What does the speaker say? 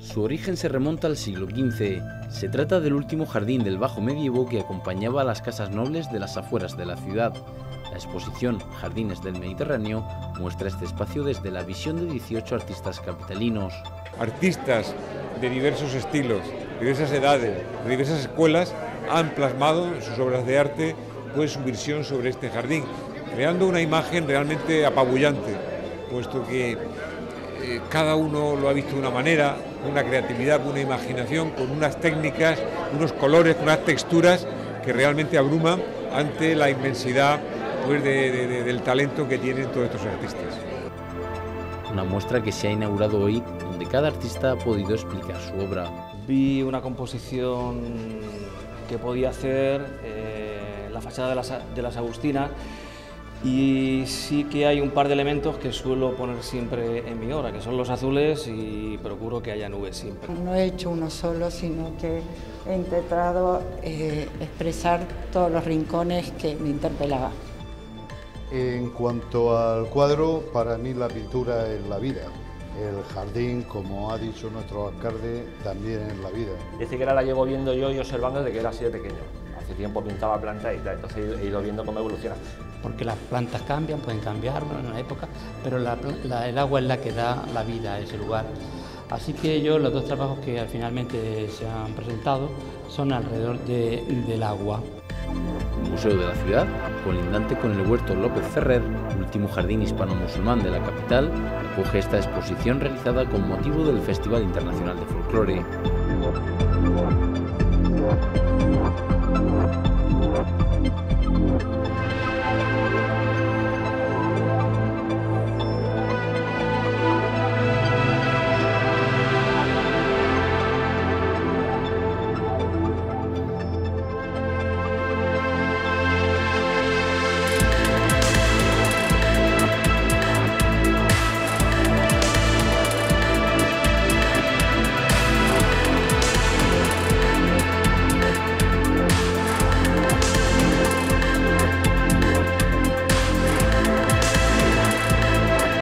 Su origen se remonta al siglo XV. Se trata del último jardín del Bajo Medievo que acompañaba a las casas nobles de las afueras de la ciudad. La exposición Jardines del Mediterráneo muestra este espacio desde la visión de 18 artistas capitalinos. Artistas de diversos estilos, diversas edades, de diversas escuelas han plasmado en sus obras de arte pues, su visión sobre este jardín, creando una imagen realmente apabullante, puesto que eh, cada uno lo ha visto de una manera, con una creatividad, con una imaginación, con unas técnicas, unos colores, con unas texturas que realmente abruman ante la inmensidad pues, del talento que tienen todos estos artistas. Una muestra que se ha inaugurado hoy, donde cada artista ha podido explicar su obra. Vi una composición que podía hacer eh, la fachada de las, de las Agustinas y sí que hay un par de elementos que suelo poner siempre en mi obra, que son los azules y procuro que haya nubes siempre. No he hecho uno solo, sino que he intentado eh, expresar todos los rincones que me interpelaban. En cuanto al cuadro, para mí la pintura es la vida. El jardín, como ha dicho nuestro alcalde, también es la vida. Dice que ahora la llevo viendo yo y observando desde que era así de pequeño. Hace tiempo pintaba plantas y tal, entonces he ido viendo cómo evoluciona. Porque las plantas cambian, pueden cambiar en una época, pero el agua es la que da la vida a ese lugar. Así que yo los dos trabajos que finalmente se han presentado son alrededor del agua. El Museo de la Ciudad, colindante con el Huerto López Ferrer, último jardín hispano-musulmán de la capital, acoge esta exposición realizada con motivo del Festival Internacional de Folclore.